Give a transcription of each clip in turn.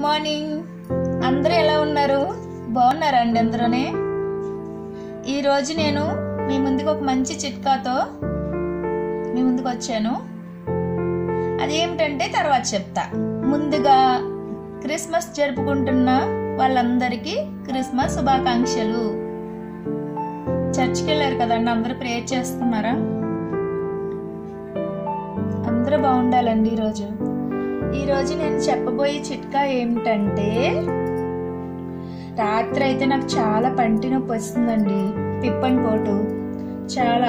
Good morning. అందరూ ఎలా ఉన్నారు? బాగున్నారండి అందరూనే? ఈరోజు నేను మీ ముందుకు ఒక మంచి చిట్కాతో మీ ముందుకు వచ్చాను. అదేమిటంటే తర్వాత చెప్తా. ముందుగా క్రిస్మస్ జరుపుకుంటున్న వాళ్ళందరికీ క్రిస్మస్ శుభాకాంక్షలు. చర్చికి వెళ్ళారు కదండి అందరూ ప్రేయర్ చేస్తున్నారా? అందరూ బాగుండాలండి ఈరోజు ఈరోజు నేను చెప్పబోయే చిట్కా ఏమిటంటే రాత్రి అయితే నాకు చాలా పంటి నొప్పి వస్తుందండి. పిప్పని పోటు. చాలా.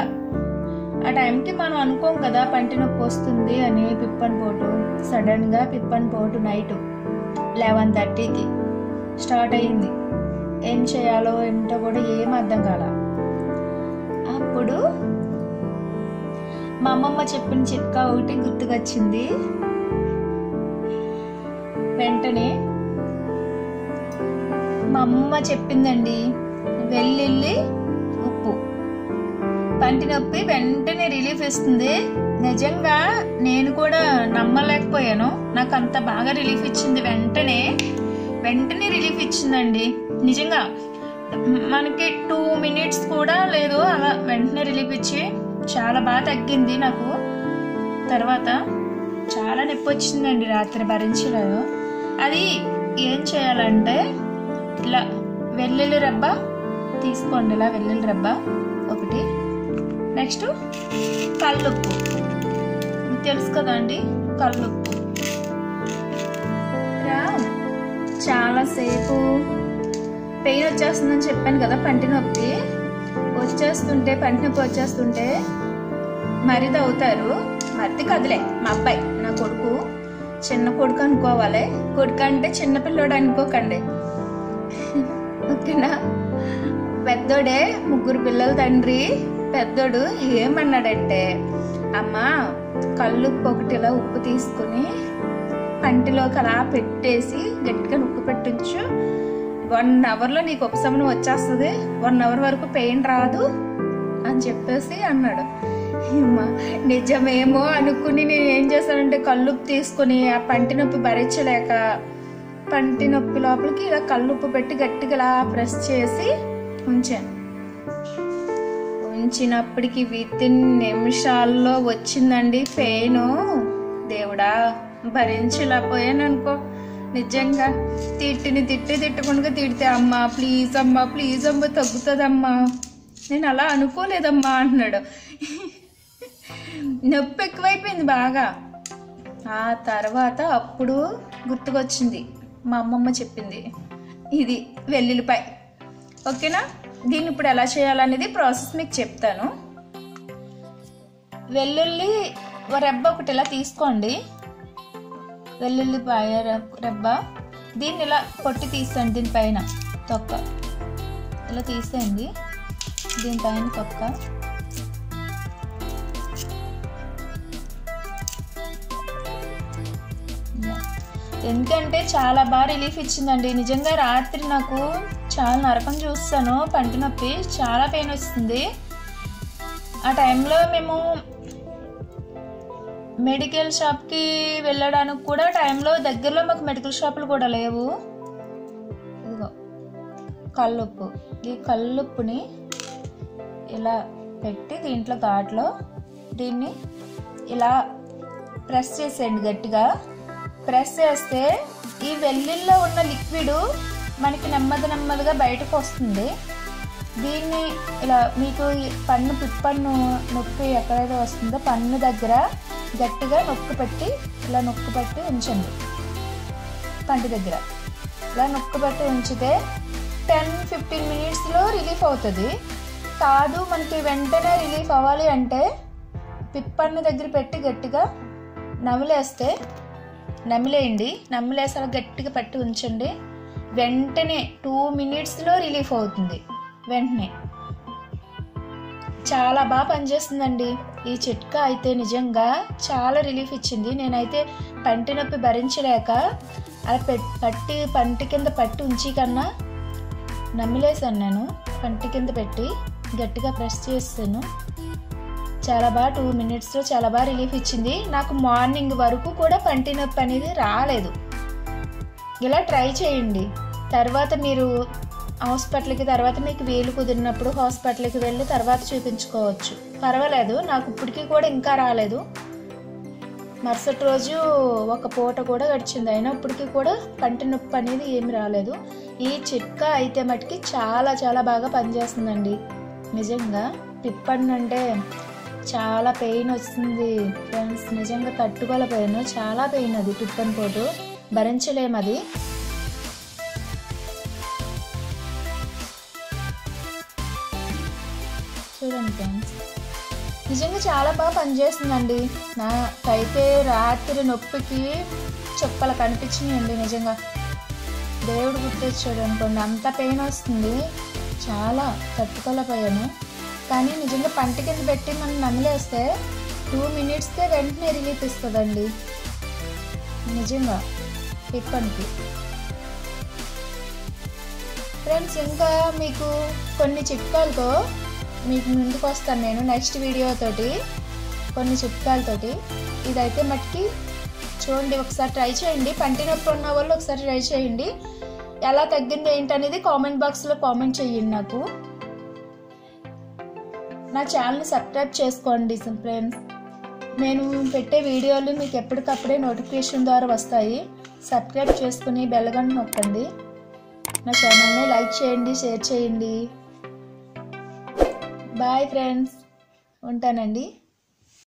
ఆ టైంకి మనం అనుకోం కదా పంటి నొప్పి వస్తుంది అని పిప్పని పోటు. సడన్గా పిప్పని పోటు నైట్. లెవెన్ థర్టీకి స్టార్ట్ అయ్యింది. ఏం చేయాలో ఏమిటో కూడా ఏం అర్థం కాల. అప్పుడు మా అమ్మమ్మ చెప్పిన చిట్కా ఒకటి గుర్తుకొచ్చింది. వెంటనే మా అమ్మ చెప్పిందండి వెల్లుల్లి ఉప్పు. పంటి నొప్పి వెంటనే రిలీఫ్ ఇస్తుంది. నిజంగా నేను కూడా నమ్మలేకపోయాను. నాకు అంత బాగా రిలీఫ్ ఇచ్చింది వెంటనే. వెంటనే రిలీఫ్ ఇచ్చిందండి. నిజంగా మనకి టూ మినిట్స్ కూడా లేదు అలా వెంటనే రిలీఫ్ ఇచ్చి చాలా బాగా తగ్గింది నాకు. తర్వాత చాలా నొప్పి వచ్చిందండి రాత్రి భరించలేదు. అది ఏం చేయాలంటే ఇలా వెల్లుల్లి రబ్బ తీసుకోండి. ఇలా వెల్లుల్లి రబ్బ ఒకటి. నెక్స్ట్ కల్లుప్పు. తెలుసు కదండి కల్లుప్పు. ఇలా చాలాసేపు పెయిన్ వచ్చేస్తుందని చెప్పాను కదా పంటి నొప్పి. వచ్చేస్తుంటే పంటి నొప్పి వచ్చేస్తుంటే మరిది అవుతారు. మరిది కదలే మా అబ్బాయి నా కొడుకు. చిన్న కొడుకు అనుకోవాలి. కొడుకు అంటే చిన్నపిల్లోడు అనుకోకండి. ఓకేనా? పెద్దోడే ముగ్గురు పిల్లల తండ్రి. పెద్దోడు ఏమన్నాడంటే అమ్మా కళ్ళు ఒకటి ఇలా ఉప్పు తీసుకుని పంటిలోకి అలా పెట్టేసి గట్టిగా ఉప్పు పెట్టించు వన్ అవర్లో నీకు ఉపశమనం వచ్చేస్తుంది. వన్ అవర్ వరకు పెయిన్ రాదు అని చెప్పేసి అన్నాడు. నిజమేమో అనుకుని నేను ఏం చేశానంటే కల్లుప్పు తీసుకుని ఆ పంటి నొప్పి భరించలేక పంటి నొప్పి లోపలికి ఇలా కల్లుప్పు పెట్టి గట్టిగా ఇలా ప్రెస్ చేసి ఉంచాను. ఉంచినప్పటికి విత్ ఇన్ నిమిషాల్లో వచ్చిందండి పెయిన్. దేవుడా భరించలేకపోయాను అనుకో నిజంగా తిట్టిని తిట్టి తిట్టకుండా తిడితే అమ్మా ప్లీజ్ అమ్మా ప్లీజ్ అమ్మా తగ్గుతుందమ్మా. నేను అలా అనుకోలేదమ్మా అంటున్నాడు నొప్పి ఎక్కువైపోయింది బాగా. ఆ తర్వాత అప్పుడు గుర్తుకొచ్చింది. మా అమ్మమ్మ చెప్పింది. ఇది వెల్లుల్లిపాయ. ఓకేనా? దీన్ని ఇప్పుడు ఎలా చేయాలనేది ప్రాసెస్ మీకు చెప్తాను. వెల్లుల్లి ఓ రెబ్బ ఒకటి ఇలా తీసుకోండి. వెల్లుల్లిపాయ రెబ్బ. దీన్ని ఇలా పొట్టి తీసేయండి దీనిపైన. తొక్క. ఇలా తీసేయండి. దీనిపైన తొక్క. ఎందుకంటే చాలా బాగా రిలీఫ్ ఇచ్చిందండి. నిజంగా రాత్రి నాకు చాలా నరకం చూస్తాను. పంటి నొప్పి చాలా పెయిన్ వస్తుంది. ఆ టైంలో మేము మెడికల్ షాప్కి వెళ్ళడానికి కూడా టైంలో దగ్గరలో మాకు మెడికల్ షాపులు కూడా లేవు. ఇదిగో కల్లుప్పు ఈ కల్లుప్పుని ఇలా పెట్టి దీంట్లో ఘాట్లో దీన్ని ఇలా ప్రెస్ చేసేయండి గట్టిగా. ప్రెస్ చేస్తే ఈ వెల్లుల్లో ఉన్న లిక్విడ్ మనకి నెమ్మది నెమ్మదిగా బయటకు వస్తుంది. దీన్ని ఇలా మీకు పన్ను పిప్పన్ను నొప్పి ఎక్కడైతే వస్తుందో పన్ను దగ్గర గట్టిగా నొక్కు పెట్టి ఇలా నొక్కు పెట్టి ఉంచండి. పంటి దగ్గర. ఇలా నొక్కు పెట్టి ఉంచితే టెన్ ఫిఫ్టీన్ మినిట్స్లో రిలీఫ్ అవుతుంది. కాదు మనకి వెంటనే రిలీఫ్ అవ్వాలి అంటే పిప్పన్ను దగ్గర పెట్టి గట్టిగా నవలేస్తే నమిలేయండి. నమిలేసి అలా గట్టిగా పట్టి ఉంచండి. వెంటనే టూ మినిట్స్లో రిలీఫ్ అవుతుంది. వెంటనే. చాలా బాగా పనిచేస్తుందండి. ఈ చిట్కా అయితే నిజంగా చాలా రిలీఫ్ ఇచ్చింది. నేనైతే పంటి నొప్పి భరించలేక అలా పట్టి పంటి కింద పట్టి ఉంచి కన్నా నమ్మిలేసాను నేను. పంటి కింద పెట్టి గట్టిగా ప్రెస్ చేస్తాను చాలా బాగా టూ మినిట్స్లో చాలా బాగా రిలీఫ్ ఇచ్చింది. నాకు మార్నింగ్ వరకు కూడా పంటి నొప్పి అనేది రాలేదు. ఇలా ట్రై చేయండి. తర్వాత మీరు హాస్పిటల్కి తర్వాత మీకు వీలు కుదిరినప్పుడు హాస్పిటల్కి వెళ్ళి తర్వాత చూపించుకోవచ్చు. పర్వాలేదు నాకు ఇప్పటికీ కూడా ఇంకా రాలేదు. మరుసటి రోజు ఒక పూట కూడా గడిచింది. అయినా ఇప్పటికీ కూడా పంటి నొప్పి అనేది ఏమి రాలేదు. ఈ చిట్కా అయితే మటుకి చాలా చాలా బాగా పనిచేస్తుందండి. నిజంగా పిప్పండి అంటే చాలా పెయిన్ వస్తుంది. ఫ్రెండ్స్ నిజంగా తట్టుకోలేకపోయాను. చాలా పెయిన్ అది తిప్పని పోటు. భరించలేము అది. చూడండి ఫ్రెండ్స్. నిజంగా చాలా బాగా పనిచేస్తుందండి. నాకైతే రాత్రి నొప్పికి చెప్పలు కనిపించినాయండి నిజంగా. దేవుడు గుర్తొచ్చాడు అనుకోండి అంత పెయిన్ వస్తుంది. చాలా తట్టుకోలేకపోయాను. కానీ నిజంగా పంట కింద పెట్టి మనం నమిలేస్తే టూ మినిట్స్కే వెంటనే రిలీఫ్ ఇస్తుందండి. నిజంగా పిప్పనికి ఫ్రెండ్స్ ఇంకా మీకు కొన్ని చిట్కాలతో మీకు ముందుకు వస్తాను నేను నెక్స్ట్ వీడియోతోటి కొన్ని చిట్కాలతోటి ఇదైతే మట్టికి చూడండి ఒకసారి ట్రై చేయండి. పంటి నొప్పి ఉన్న వాళ్ళు ఒకసారి ట్రై చేయండి. ఎలా తగ్గింది ఏంటనేది కామెంట్ బాక్స్లో కామెంట్ చేయండి నాకు. నా ఛానల్ని సబ్స్క్రైబ్ చేసుకోండి ఫ్రెండ్స్ నేను పెట్టే వీడియోలు మీకు ఎప్పటికప్పుడే నోటిఫికేషన్ ద్వారా వస్తాయి. సబ్స్క్రైబ్ చేసుకుని బెల్ నొక్కండి. నా ఛానల్ని లైక్ చేయండి షేర్ చేయండి. బాయ్ ఫ్రెండ్స్ ఉంటానండి.